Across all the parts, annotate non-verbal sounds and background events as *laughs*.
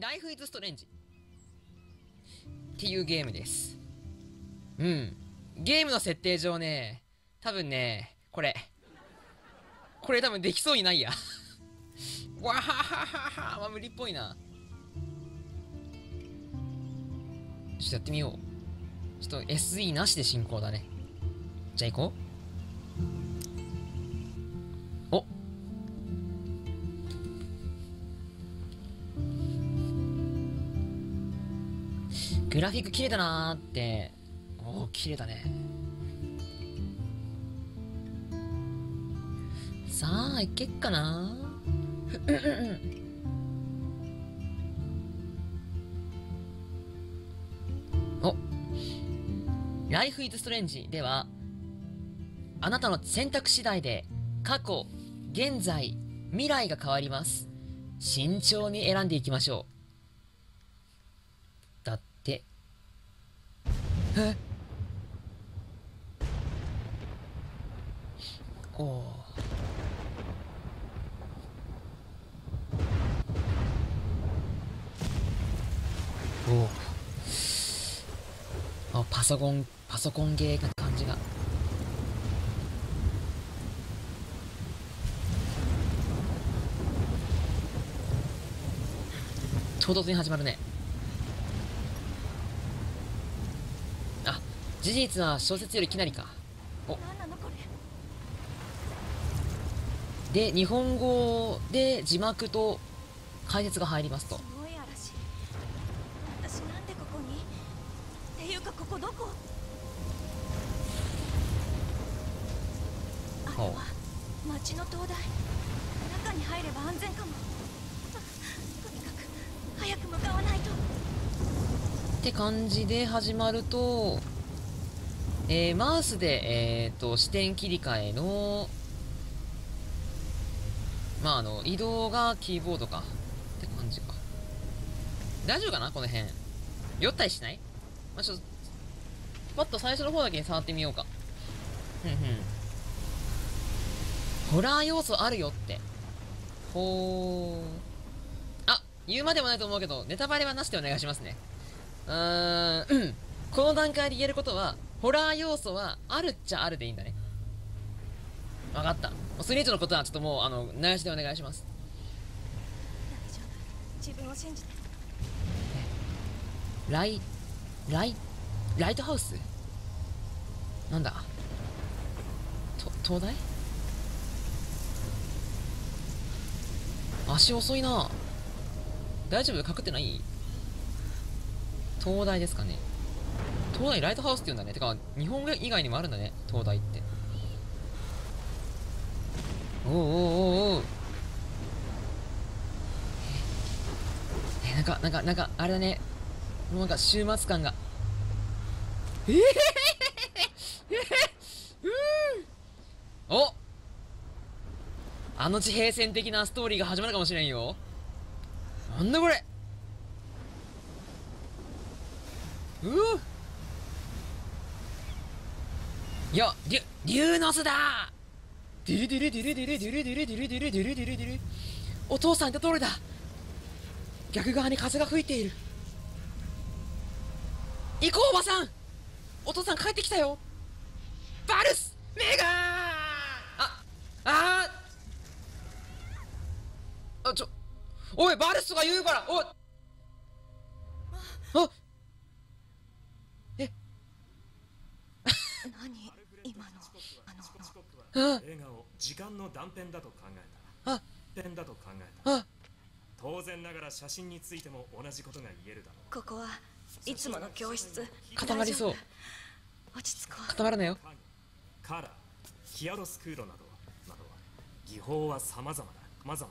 ライフイズストレンジっていうゲームです。うん。ゲームの設定上ね、多分ね、これ。これ多分できそうにないや。*laughs* わはははは、まあ、無理っぽいな。ちょっとやってみよう。ちょっと SE なしで進行だね。じゃあ行こう。ラフィック綺麗だなーって。おお、綺麗だね。さあ、いけっかなおライフイズストレンジでは、あなたの選択次第で、過去、現在、未来が変わります。慎重に選んでいきましょう。だって。えおお。おお。あ、パソコン、パソコンゲーな感じが。唐突に始まるね。あ、事実は小説よりきなりか。何なのこれで、日本語で字幕と解説が入りますと。私なんでここに？っていうかここどこ？あ町の灯台。中に入れば安全かも。ととにかく早く向かわないと。って感じで始まると、えー、マウスで、えー、と、視点切り替えの、まあ、あの、移動がキーボードか。って感じか。大丈夫かな？この辺。酔ったりしない？まあ、ちょっと、パッと最初の方だけに触ってみようか。ふんふん。ホラー要素あるよって。ほー。あ、言うまでもないと思うけど、ネタバレはなしでお願いしますね。うー、ん。この段階で言えることは、ホラー要素はあるっちゃあるでいいんだね。わかった。もうそれ以上のことはちょっともう、あの、内しでお願いします。大丈夫。自分を信じて。ライ、ライ、ライトハウス？なんだ？と、東大？足遅いな。大丈夫？かくってない？東大ですかね東大ライトハウスって言うんだね。てか日本以外にもあるんだね。東大って。おうおうおうおう。えなんかなんかなんかあれだね。もうなんか週末感が。ええうん。お。あの地平線的なストーリーが始まるかもしれんよ。なんだこれ。うういや、リュ、竜の巣だ。デュルデュルデュルデュルデュルデュルデュルデュルデュルデュルデュルお父さんった通りだ逆側に風が吹いている行こうおばさんお父さん帰ってきたよバルスメガーあ、あーあ、ちょ、おい、バルスとか言うからおいあえ、何、映画を時間の断片だと考えた。あ、断片だと考えた。あ、当然ながら写真についても同じことが言えるだろここはいつもの教室。固まりそう。落ち着こう。固まらないよ。カラーキアロスクーロなどなど技法は様々だ。様々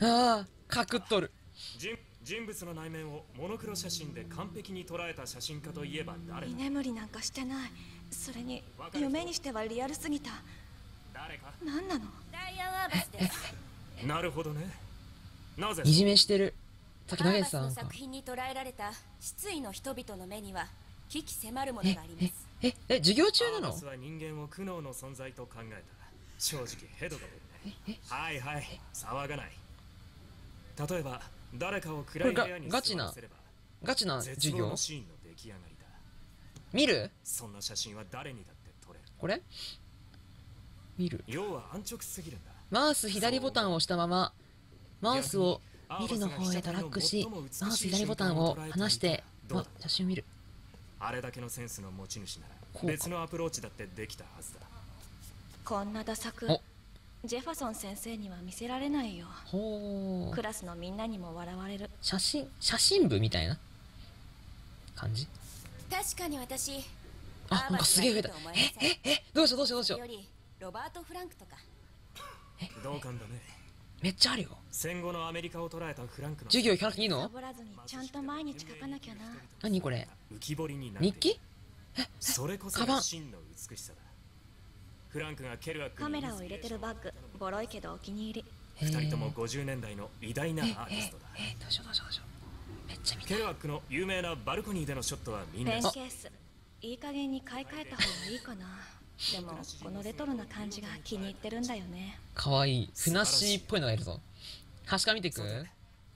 だ。ああ、かくっとる。人人物の内面をモノクロ写真で完璧に捉えた写真家といえば誰だ？居眠りなんかしてない。それに夢にしてはリアルすぎた何なの？ダイアン・アーバスです。なるほどね。なぜ？いじめしてる。さっき投げてたなんか。作品に捉えられた。失意の人々の目には危機迫るものえがありまえすええ授業中なの？アーバスは人間を苦悩の存在と考えた。正直ヘドが出るね。はいはい。騒がない。例えば誰かを暗い部屋にガチな座らせればガチな絶授業？シーンの出来上がりだ。見る？そんな写真は誰にだって撮れる。これ？見る。要は安直すぎるんだ。マウス左ボタンを押したままマウスを見るの方へドラッグしマウス左ボタンを離してあ写真を見る。あれだけのセンスの持ち主なこうか。ら別のアプローチだってできたはずだ。こんなダ作お。ジェファソン先生には見せられないよ。ほうクラスのみんなにも笑われる。写真写真部みたいな？感じ？確かに私あなんかすげえ増えた。えええどうしようどうしようどうしようロバート・フランクとか。同感だね。めっちゃあるよ。戦後のアメリカを捉えたフランクの授業行かなくていいサのボらずにちゃんと毎日書かなきゃな。何これ？浮き彫りにな日記？それこそカバン。が真の美しさだ。フランクがケルアックにカメラを入れてるバッグボロいけどお気に入り。二人とも50年代の偉大なアーティストだ。えどうしようどうしようどうしよう。めっちゃ見たい。ケルアックの有名なバルコニーでのショットはみんなペンケース。いい加減に買い替えた方がいいかなでもこのレトロな感じが気に入ってるんだよね。かわい。いふなっしーっぽいのがいるぞ。端から見てく？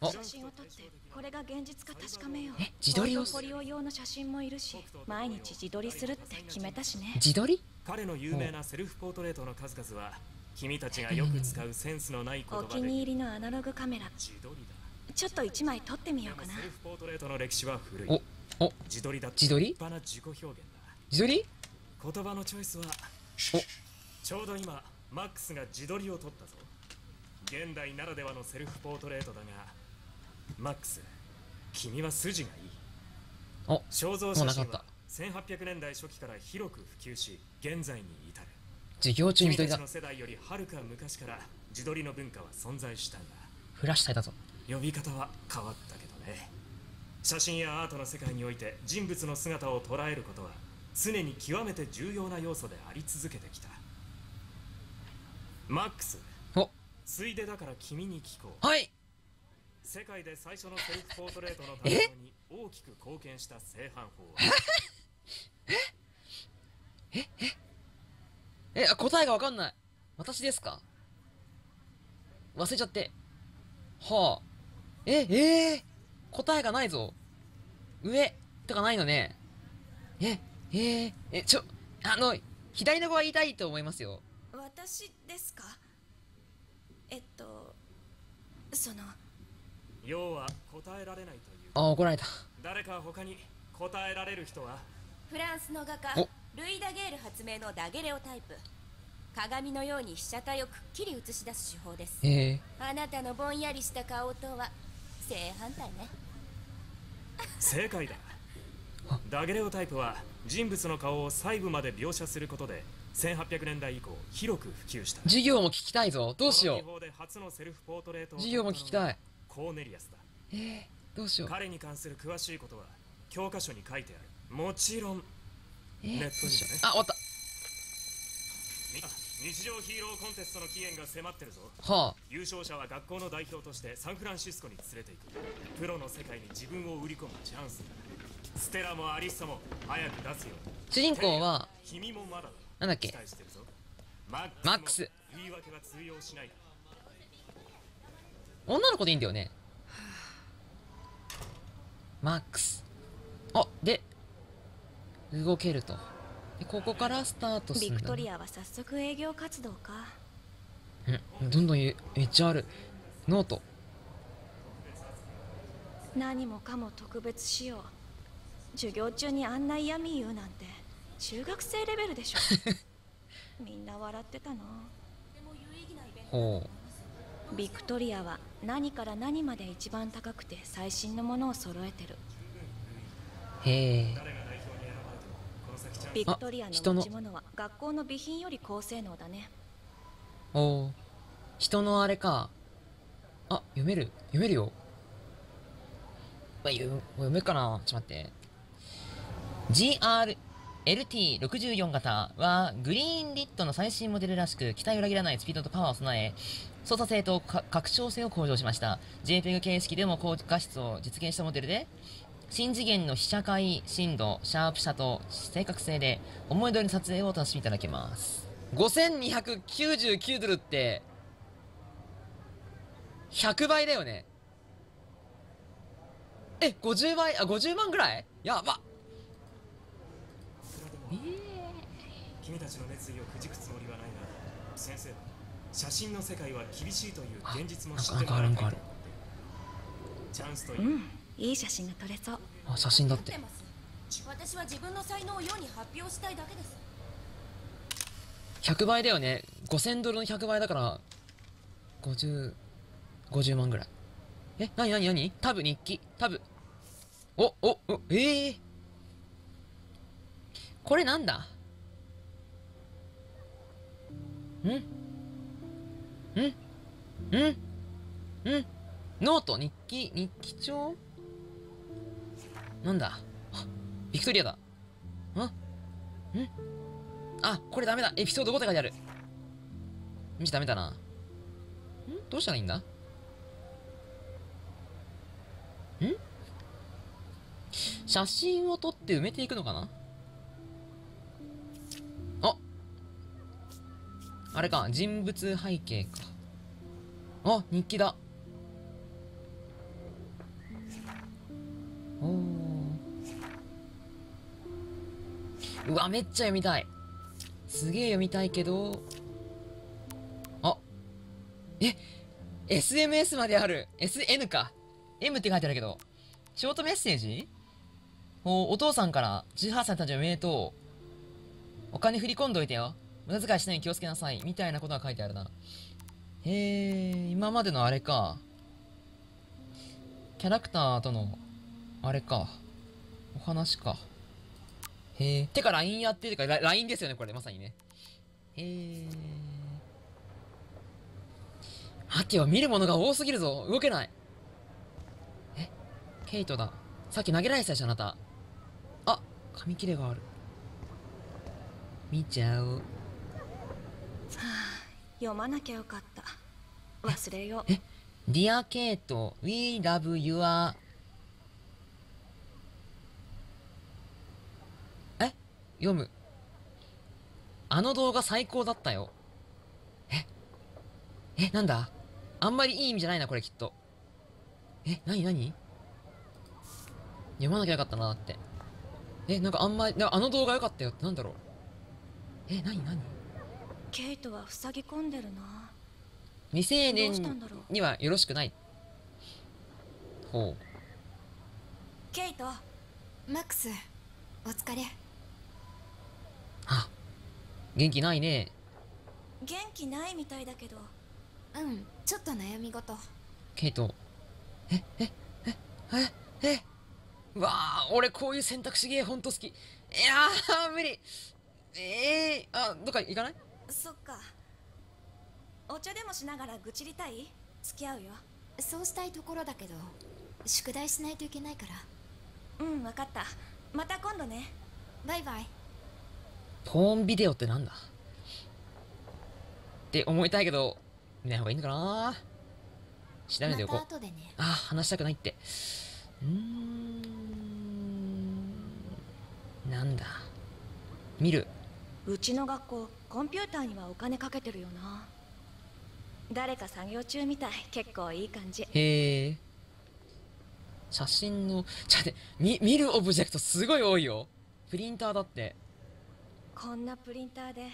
お。写真を撮ってこれが現実か確かめよう。え自撮りを？ポリオ用の写真もいるし毎日自撮りするって決めたしね。自撮り？彼の有名なセルフポートレートの数々は君たちがよく使うセンスのない言お葉で気に入りのアナログカメラ。自撮りだちょっと一枚撮ってみようかな。セルフポートレートの歴史は古い。おお。自撮りだ自撮り？立派な自己表現だ。自撮り？言葉のチョイスはちょうど今マックスが自撮りを撮ったぞ。現代ならではのセルフポートレートだがマックス君は筋がいい。お肖像写真はなかった。1800年代初期から広く普及し現在に至る。授業中に君たちの世代よりはるか昔から自撮りの文化は存在したんだ。フラッシュされたぞ。呼び方は変わったけどね。写真やアートの世界において人物の姿を捉えることは常に極めて重要な要素であり続けてきた。マックスお。ついでだから君に聞こう。はい。世界で最初のセルフポートレートの誕生に大きく貢献した製版法は。え？あ答えがわかんない。私ですか？忘れちゃって。はあ。え？え？ー、答えがないぞ。上？とかないのね。え？えー、えちょあの左の子は言いたいと思いますよ。私ですか？えっとその要は答えられないという。あ怒られた。誰か他に答えられる人は？フランスの画家お。ルイ・ダゲール発明のダゲレオタイプ。鏡のように被写体をくっきり映し出す手法です。えあなたのぼんやりした顔とは正反対ね。*laughs* 正解だダゲレオタイプは人物の顔を細部まで描写することで1800年代以降広く普及した。ー、授業も聞きたいぞ。どうしよう。この技法で初のセルフポートレートを授業も聞きたい。コーネリアスだ。えー、どうしよう。彼に関する詳しいことは教科書に書いてある。もちろんえー、ネットにもね。あ終わっみ日常ヒーローコンテストの期限が迫ってるぞ。たはあ。優勝者は学校の代表としてサンフランシスコに連れて行く。プロの世界に自分を売り込むチャンスだステラもアリッサも。早く出すよ。主人公は君もまだだ。なんだっけ？期待してるぞマックス。マックス。言い訳は通用しない。女の子でいいんだよね。マックス。あで動けると。でここからスタートするんだビクトリアは早速営業活動か。うん。どんどんめっちゃある。ノート。何もかも特別仕様授業中にあんな嫌味言うなんて中学生レベルでしょ。*laughs* みんな笑ってたな。ほう。ビクトリアは何から何まで一番高くて最新のものを揃えてる。へえ。ビクトリアの持ち物は学校の備品より高性能だね。おー人のあれか。あ読める。読めるよ。まあ読読めるかな。ちょっと待って GRLT64 型はグリーンリットの最新モデルらしく機体を裏切らないスピードとパワーを備え操作性と拡張性を向上しました。JPEG 形式でも高画質を実現したモデルで新次元の被写界深度シャープさと正確性で思い通りの撮影をお楽しみいただけます。5299ドルって100倍だよね。え50倍あ50万ぐらい？やば。いくらでも君たちの熱意をくじくつもりはないが先生は写真の世界は厳しいという現実も知ってもらいたいと思って。いるチャンスという。うんいい写真が撮れそう。あ写真だって。私は自分の才能を世に発表したいだけです。100倍だよね。5000ドルの100倍だから5050万ぐらい。えなになになにタブ日記？タブ。おおおええー、これなんだ？ん？ん？ん？ん？ん？ノート？日記？日記帳？なんだ？あビクトリアだ。んん？あ、これダメだ。エピソード5って書いてある。見ちゃダメだな。んどうしたらいいんだ？ん？写真を撮って埋めていくのかな？あれか、人物背景か。あ、日記だ。お。うわ、めっちゃ読みたい。すげえ読みたいけど、あ、え、SMS まである。SN か。M って書いてあるけど、ショートメッセージ？おお父さんから18歳の誕生日おめでとう。お金振り込んどいてよ。無駄遣いしないように気をつけなさい。みたいなことが書いてあるな。へえ、今までのあれか。キャラクターとの、あれか。お話か。へえ。てか LINE やってるか、ラ LINE ですよね、これ、まさにね。へえ。待てよ、見るものが多すぎるぞ。動けない。え？ケイトだ。さっき投げられてたでしょ、あなた。あ、紙切れがある。見ちゃう。読まなきゃよかった忘れようえ Dear Kate, we love your え読む。あの動画最高だったよ。ええ、なんだ？あんまりいい意味じゃないな、これきっと。え、なになに読まなきゃよかったなって。え、なんかあんまり、あの動画良かったよってなんだろう。え、なになにケイトは塞ぎ込んでるな未成年どうしたんだろうにはよろしくない。ほう。ケイトマックスお疲れあ、元気ないね。元気ないみたいだけどうんちょっと悩み事ケイト。え、え、え、え、え、うわあ、俺こういう選択肢ゲーほんと好き。いやー、無理。ええー、あ、どっか行かない？そっかお茶でもしながら愚痴りたい？付き合うよそうしたいところだけど宿題しないといけないからうん分かったまた今度ねバイバイポーンビデオってなんだ？って思いたいけど、見ない方がいいのかな？調べておこう。また後でねあー、話したくないって。うーん。なんだ？見る。うちの学校コンピューターにはお金かけてるよな。誰か作業中みたい。結構いい感じ。へえ。写真の、ちょっと見、見るオブジェクトすごい多いよ。プリンターだって。こんなプリンターで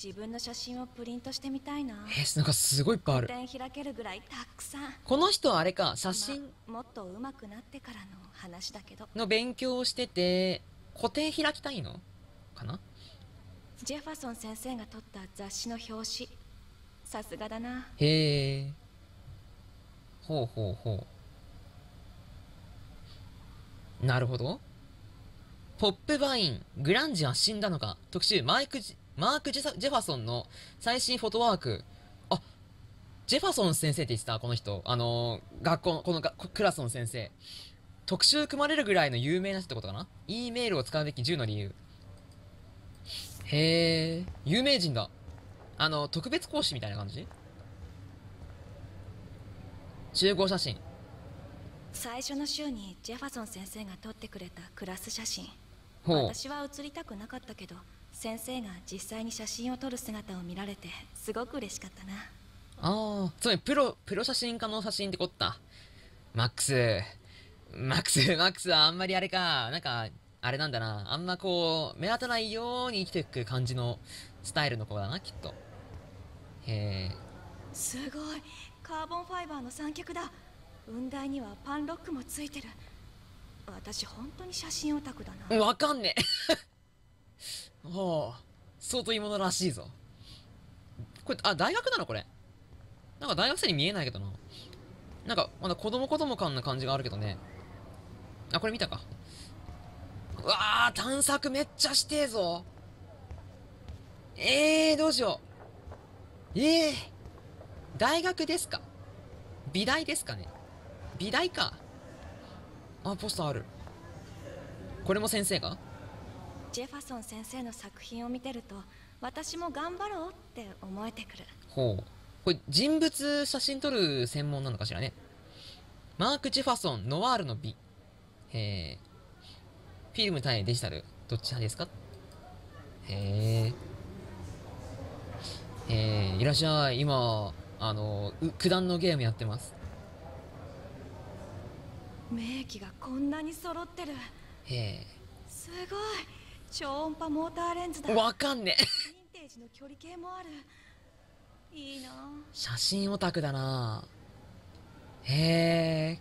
自分の写真をプリントしてみたいな。えー、なんかすごいいっぱいある。点開けるぐらいたくさん。この人はあれか、写真まもっと上手くなってからの話だけど。の勉強をしてて、個展開きたいの？かな？ジェファソン先生が撮った雑誌の表紙さすがだなへえ。ほうほうほう。なるほど。ポップバイン、グランジは死んだのか。特集、マイク、マークジェ・ジェファソンの最新フォトワーク。あ、ジェファソン先生って言ってたこの人。あのー学校の、このがクラスの先生。特集組まれるぐらいの有名な人ってことかな ?E メールを使うべき10の理由。へえ、有名人だ。あの、特別講師みたいな感じ？集合写真。最初の週にジェファソン先生が撮ってくれたクラス写真。私は写りたくなかったけど先生が実際に写真を撮る姿を見られてすごく嬉しかったなああ、つまりプロ、プロ写真家の写真ってこった。マックス、マックス、マックスはあんまりあれか、なんか、あれなんだな。あんまこう、目立たないように生きていく感じのスタイルの子だな、きっと。へえ。すごいカーボンファイバーの三脚だ雲台にはパンロックもついてる私本当に写真オタクだなわかんねえ。*laughs* ほう。相当いいものらしいぞ。これ、あ、大学なのこれ。なんか大学生に見えないけどな。なんか、まだ子供子供感な感じがあるけどね。あ、これ見たか。うわー、探索めっちゃしてえぞ。えー、どうしよう。えー、大学ですか？美大ですかね？美大か。あ、ポスターある。これも先生が？ジェファソン先生の作品を見てると私も頑張ろうって思えてくるほう。これ、人物写真撮る専門なのかしらね。マーク・ジェファソン、ノワールの美。へえ。フィルム対デジタル、どっち派ですか？へえ。えー、いらっしゃい。今、あの、う九段のゲームやってます。名機がこんなに揃ってるへすごい超音波モーターレンズだえ。ヴィンわかんねえ。テージの距離計もあるいいな写真オタクだなへえ。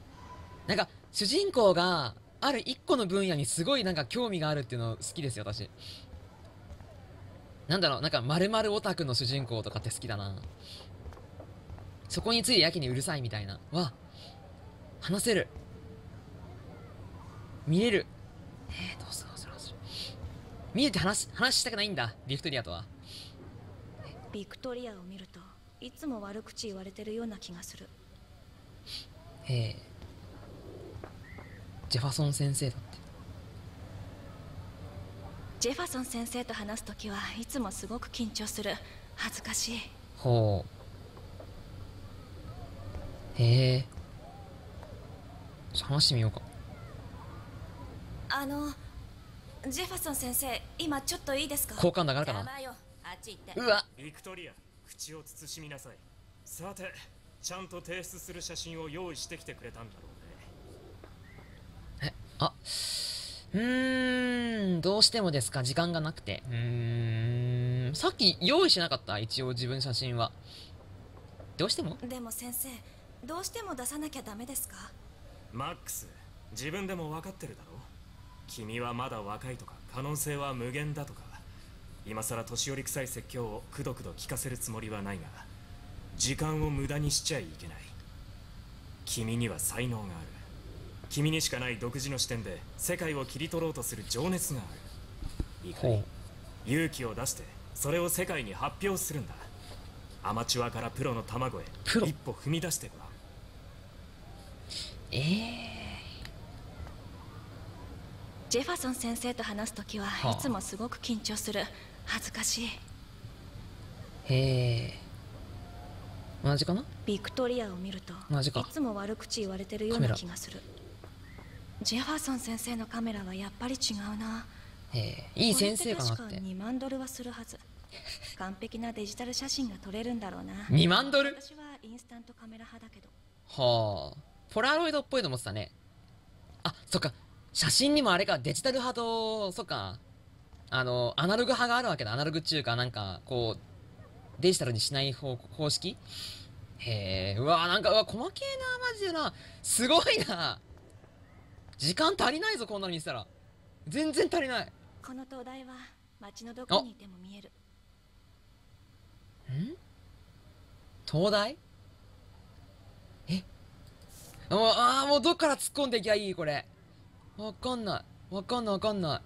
なんか、主人公が、ある一個の分野にすごいなんか興味があるっていうの好きですよ、私。なんだろう、なんか、〇〇オタクの主人公とかって好きだなそこについてやけにうるさいみたいな。わ、話せる。見れる。えー、どうするどうするどうする。見れて話、話したくないんだ、ビクトリアとは。ビクトリアを見るといつも悪口言われてるような気がするへえジェファソン先生だって。ジェファソン先生と話すときはいつもすごく緊張する。恥ずかしい。ほう。へえ。話してみようか。あのジェファソン先生今ちょっといいですか？好感度上がるかな？邪魔よあっち行って。うわ。ビクトリア口を慎みなさい。さてちゃんと提出する写真を用意してきてくれたんだろうあうーんどうしてもですか？時間がなくて。うーん。さっき用意しなかった？一応自分写真は。どうしても？でも先生どうしても出さなきゃダメですか？マックス自分でも分かってるだろ？君はまだ若いとか可能性は無限だとか。今さら年寄り臭い説教をくどくど聞かせるつもりはないが時間を無駄にしちゃいけない。君には才能がある君にしかない独自の視点で世界を切り取ろうとする情熱がある。いいかい勇気を出してそれを世界に発表するんだ。アマチュアからプロの卵へプロ？一歩踏み出してごらん。ええ。ジェファソン先生と話すときははあ。いつもすごく緊張する。恥ずかしい。へえ。同じかな？ビクトリアを見るとマジか。いつも悪口言われてるような気がするジェファソン先生のカメラはやっぱり違うな。へえいい先生かなって。で確か2万ドルはするはず。*laughs* 完璧なデジタル写真が撮れるんだろうな。2万ドル？私はインスタントカメラ派だけど。はあ。ポラロイドっぽいの持ってたね。あそっか。写真にもあれか。デジタル派とそっか。あのアナログ派があるわけだ。アナログ中かなんかこうデジタルにしない方方式？へえ。うわなんかうわ細けえなマジでな。すごいな時間足りないぞこんなの見せたら。全然足りない。この灯台は街のどこにいても見える。ん？東大え？もうああもうどっから突っ込んでいきゃいいこれ。わかんない。わかんないわかんない。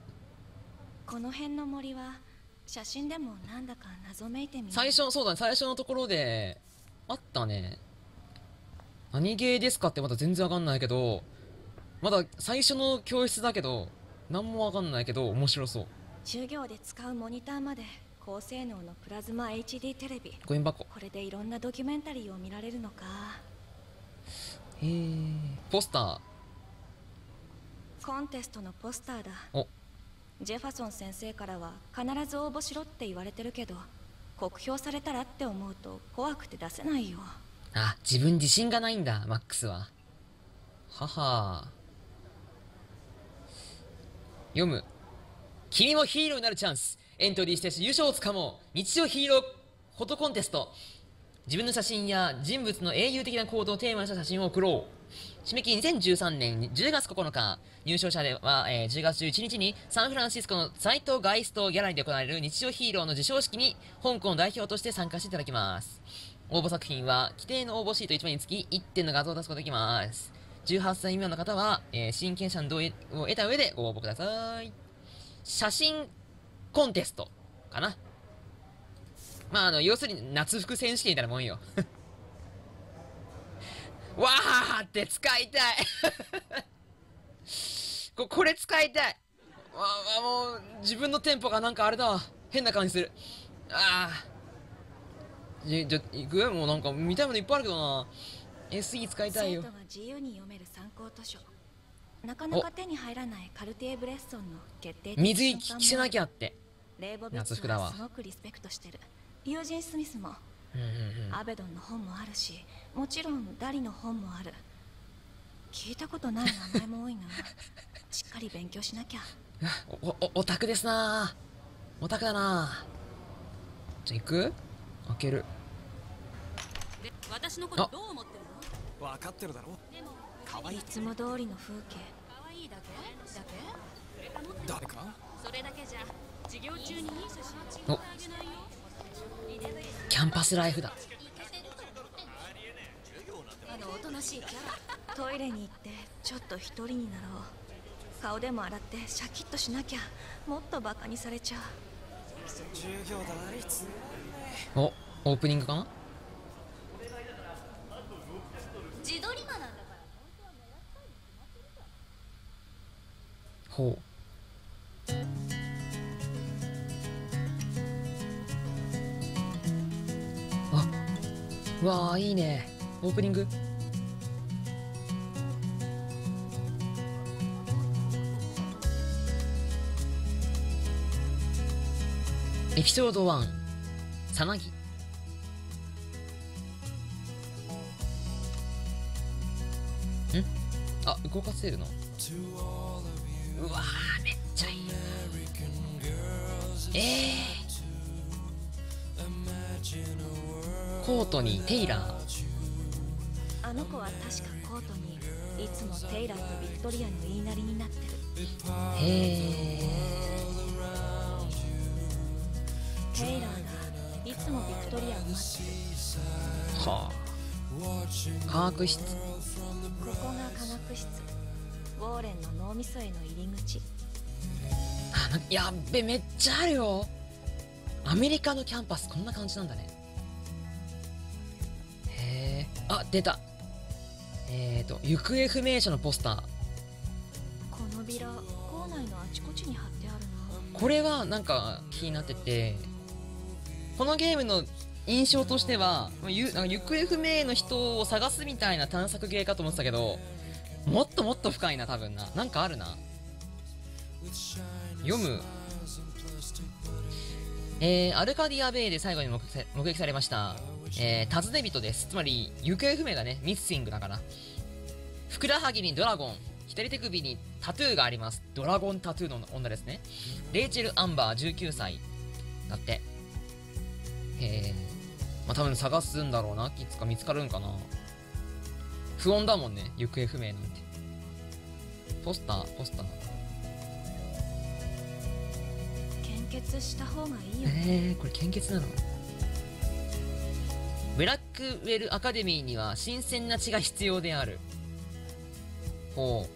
この辺の森は写真でもなんだか謎めいて見える。最初そうだね。最初のところであったね。何ゲーですかってまだ全然わかんないけどまだ最初の教室だけど何もわかんないけど面白そう。授業で使うモニターまで高性能のプラズマ HD テレビ。これでいろんなドキュメンタリーを見られるのか。へえ。ポスター。コンテストのポスターだ。お。ジェファソン先生からは必ず応募しろって言われてるけど酷評されたらって思うと怖くて出せないよ。あ自分自信がないんだマックスは。はは読む。君もヒーローになるチャンス。エントリーして優勝をつかもう。日常ヒーローフォトコンテスト。自分の写真や人物の英雄的な行動をテーマにした写真を送ろう。締め切り2013年10月9日。入賞者では、えー10月11日にサンフランシスコのサイトガイストギャラリーで行われる日常ヒーローの授賞式に香港代表として参加していただきます。応募作品は規定の応募シート1枚につき1点の画像を出すことができます。18歳未満の方は、えー親権者の同意を得た上でご応募ください。写真コンテストかな。まあ、あの、要するに夏服選手権みたいなもんよ。*laughs* わーって使いたい。*laughs* ここれ使いたい。わあもう自分のテンポがなんかあれだわ。変な感じする。ああじゃじゃ行く？もうなんか見たいものいっぱいあるけどな。SE 使いたいよ。生徒が自由に読める参考図書。なかなか手に入らないカルティエ・ブレッソンの決定的水着着せなきゃゃって。レイボビッツ夏服だわはすごくリスペクトしてる。ユージン・スミスもうんうんうん。アベドンの本もあるしもちろんダリの本もある。聞いたことない名前も多いな。*laughs* しっかり勉強しなきゃ。おおオタクですな。オタクだな。じゃあ行く？開ける。で私のことどう思って分かってるだろ？可愛いいつも通りの風景。可愛いだけ？だけ誰か？それだけじゃ授業中にいい写真撮ってあげないよキャンパスライフだ。あのおとなしいキャラ。トイレに行ってちょっと一人になろう。顔でも洗ってシャキッとしなきゃ。もっとバカにされちゃう。授業だあいつ？おオープニングかな？ほう。あわあいいね。オープニング。エピソード1さなぎ。ん？あ動かせるの？うわーめっちゃいいなえー、コートにテイラーあの子は確かコートにいつもテイラーとビクトリアの言いなりになってる。へえテイラー。がいつもビクトリアを待ってるはあ。科学室。ここが科学室ウォーレンの脳みそへの入り口。やっべめっちゃあるよ。アメリカのキャンパスこんな感じなんだね。へえあ出た。えーと行方不明者のポスター。このビラ校内のあちこちに貼ってあるな。これはなんか気になっててこのゲームの印象としてはなんか行方不明の人を探すみたいな探索ゲーかと思ってたけどもっともっと深いな多分な。なんかあるな。読む。えー、アルカディアベイで最後に目撃されました、えー、尋ね人です。つまり行方不明だねミッシングだから。ふくらはぎにドラゴン。左手首にタトゥーがあります。ドラゴンタトゥーの女ですね。レイチェル・アンバー19歳だって。へえまあ多分探すんだろうな。いつか見つかるんかな。不穏だもんね行方不明なんて。ポスターポスター。献血した方がいいよ。えー、これ献血なの？ブラックウェルアカデミーには新鮮な血が必要である。ほ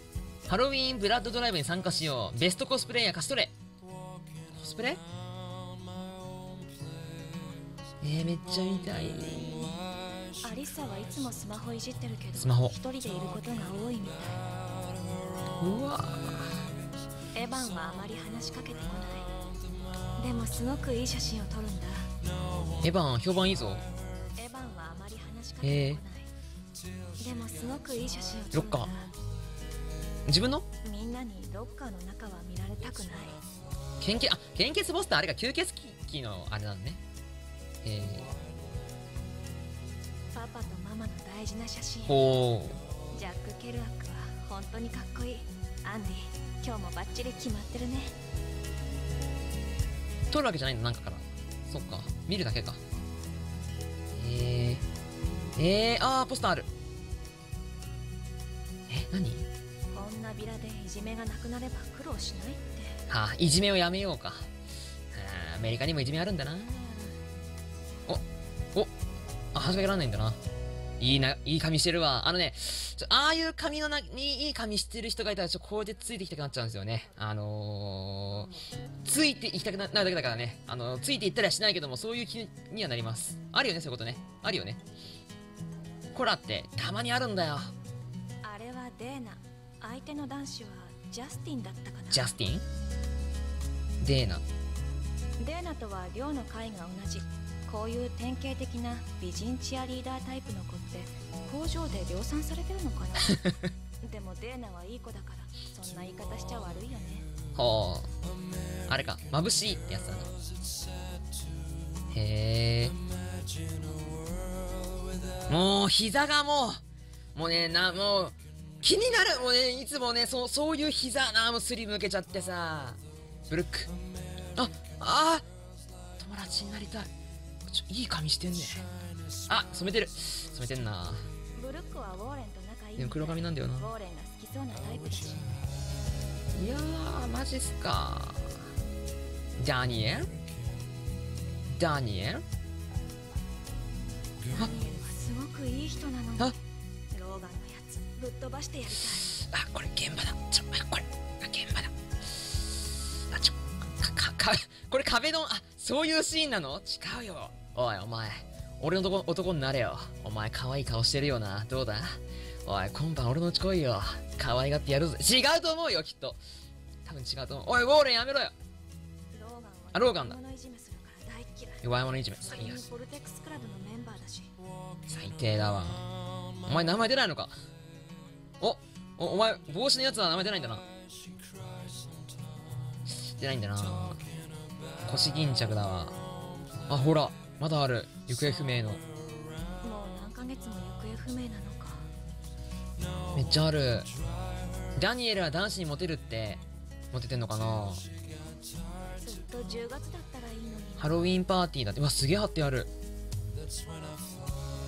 う。ハロウィーンブラッドドライブに参加しよう。ベストコスプレイヤー貸し取れ。コスプレ？えー、めっちゃ見たいアリサはいつもスマホいじってるけどスマホ。一人でいることが多いみたうわ。いエヴァンはあまり話しかけてこない。でもすごくいい写真を撮るんだ。エヴァン評判いいぞ。エヴァンはあまり話しかけてこない。でもすごくいい写真を撮るんだ。ロッカ自分の？みんなにロッカーの中は見られたくない。献血あ献血ポスターあれが吸血鬼のあれなのねえパパとママの大事な写真。ー、ほジャック・ケルアックは本当にかっこいい。アンディ今日もバッチリ決まってるね。撮るわけじゃないのなんかから。そっか。見るだけか。えー、えー、あーポスターある。え何？こんなビラでいじめがなくなれば苦労しないって。はあいじめをやめようか。はあアメリカにもいじめあるんだな話しかけらんないんだないいな、いい髪してるわ。あのね、ああいう髪のな、にいい髪してる人がいたら、ちょ、こうやってついていきたくなっちゃうんですよね。あのー、ついていきたくななるだけだからね。あのー、ついていったりはしないけども、そういう気にはなります。あるよね、そういうことね。あるよね。コラって、たまにあるんだよ。あれはデーナ相手の男子はジャスティンだったかなジャスティン？デーナ。デーナとは寮の会が同じこういう典型的な美人チアリーダータイプの子って工場で量産されてるのかな？*laughs* でもデーナはいい子だからそんな言い方しちゃ悪いよねはあ。あれか、眩しいってやつだな。へえ。もう、膝がもう、もうね、な、もう、気になるもうね、いつもね、そう、そういう膝な、もうすりむけちゃってさ。ブルック。あ、あ友達になりたい。ちょ、いい髪してんね。あ、染めてる。染めてんな。でも黒髪なんだよないやー、マジっすか。ダニエル？ダニエル？ダニエルはすごくいい人なのにあローガンのやつぶっ飛ばしてやりたいあ、これ現場だ。ちょ、あこれ、あ現場だ。あ、ちょ、か、か、か、これ壁ドン、あ、そういうシーンなの？違うよ。おい、お前。俺の男男になれよ。お前、可愛い顔してるよな。どうだ？おい、今晩俺のうち来いよ。可愛がってやるぜ。違うと思うよ、きっと。多分違うと思う。おい、ウォーレンやめろよ。ローガンはあローガンだ弱者い者いじめ。最悪。最低だわ。お前名前出ないのか？お、お、お前、帽子のやつは名前出ないんだな。出ないんだな。腰巾着だわ。あ、ほら、まだある。行方不明の。もう何ヶ月も行方不明なのかめっちゃある。ダニエルは男子にモテるって、モテてんのかなずっと10月だったらいいのにハロウィンパーティーだって。うわ、すげえ貼ってある。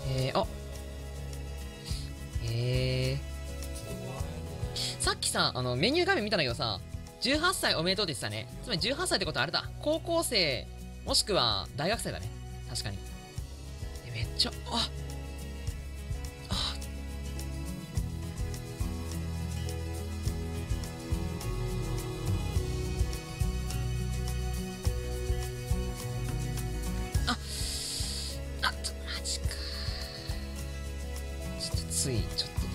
えー、あえー、さっきさ、あの、メニュー画面見たんだけどさ、18歳おめでとうって言ってたね。つまり18歳ってことはあれだ。高校生、もしくは大学生だね。確かに。え、めっちゃ、あああ、ちょ、マジか。ちょっとつい、ちょっとな。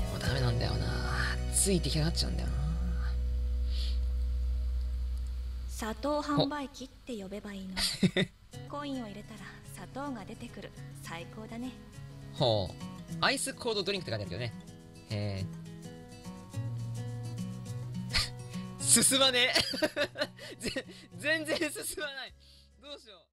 でもダメなんだよな。ついてきやがっちゃうんだよな。砂糖販売機って呼べばいいの *laughs* コインを入れたら砂糖が出てくる最高だねほう。アイスコードドリンクって書いてあるけどね。えー。*laughs* 進まねえ *laughs* ぜ全然進まない。どうしよう。